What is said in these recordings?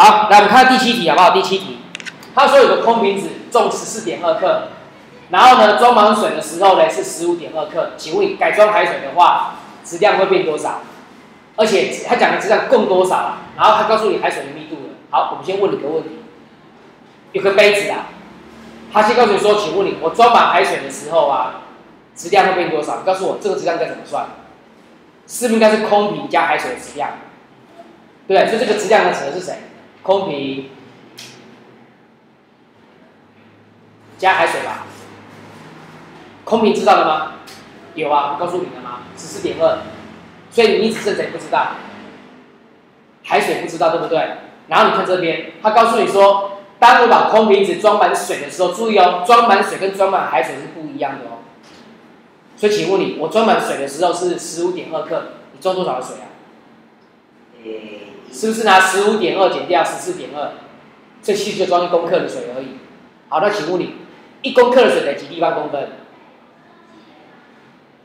好，来我们看第七题好不好？第七题，他说有个空瓶子重十四点二克，然后呢装满水的时候呢是十五点二克，请问改装海水的话，质量会变多少？而且他讲的质量共多少啊？然后他告诉你海水的密度了。好，我们先问你个问题，有个杯子啊，他先告诉你说，请问你我装满海水的时候啊，质量会变多少？你告诉我这个质量该怎么算？是不是应该是空瓶加海水的质量？对不对？所以这个质量呢指的是谁？空瓶加海水吧。空瓶知道了吗？有啊，我告诉你了吗？十四点二。所以你只剩谁不知道？海水不知道，对不对？然后你看这边，他告诉你说，当我把空瓶子装满水的时候，注意哦，装满水跟装满海水是不一样的哦。所以请问你，我装满水的时候是十五点二克，你装多少的水啊？是不是拿十五点二减掉十四点二，这其实就装一公克的水而已。好，那请问你，一公克的水等于几立方公分？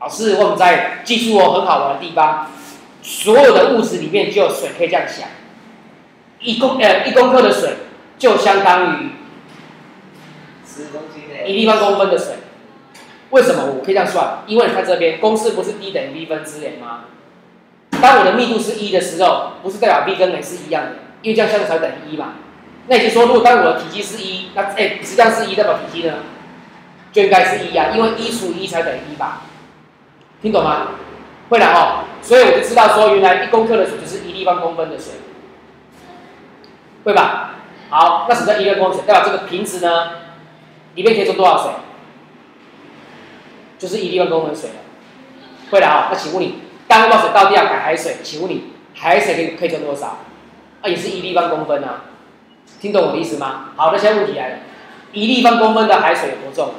老师，我们在记住哦，很好玩的地方，所有的物质里面就有水，可以这样想，一公呃一公克的水就相当于十公斤的。一立方公分的水。为什么我可以这样算？因为你看这边公式不是 D 等于 V 分之 m 吗？当我的密度是一的时候，不是代表 V 跟 m 是一样的，因为这样相对才等于一嘛。那也就是说，如果当我的体积是一，那哎质量是一，代表体积呢就应该是一啊，因为一除以一才等于一吧。听懂吗？会了哦，所以我就知道说，原来一公克的水就是一立方公分的水，会吧？好，那什么叫一立方公分？代表这个瓶子呢，里面可以装多少水？就是一立方公分水了。会了哦，那请问你，当把水倒掉改海水，请问你海水可以可以多少？啊，也是一立方公分啊。听懂我的意思吗？好，那现在问题来了，一立方公分的海水有多重？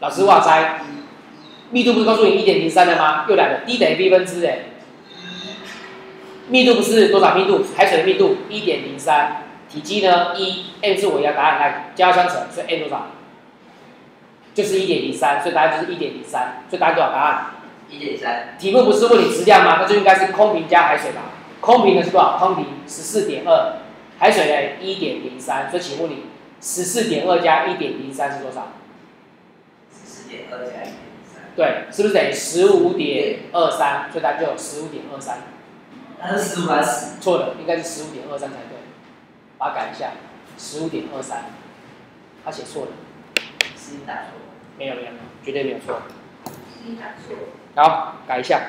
老师话猜。密度不是告诉你一点零三的吗？又来了，D 等于 V 分之哎，密度不是多少密度？海水的密度一点零三，体积呢一，m 是我要答案来加相乘，所以 m 多少？就是一点零三，所以答案就是一点零三，所以答案多少？答案一点三。题目不是问你质量吗？那就应该是空瓶加海水吧？空瓶的是多少？空瓶十四点二，海水呢一点零三，所以请问你十四点二加一点零三是多少？十四点二加一点三。对，是不是等于十五点二三？所以它就有十五点二三。它是十五还是十？错了，应该是十五点二三才对。把它改一下，十五点二三。他写错了。是你打错。没有没有没有，绝对没有错。好，改一下。